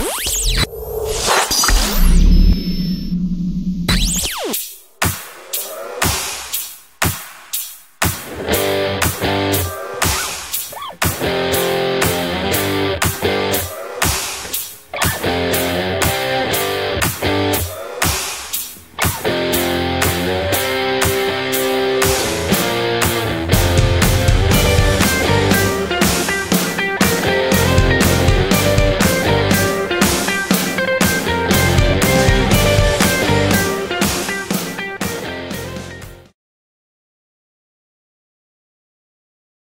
Bye.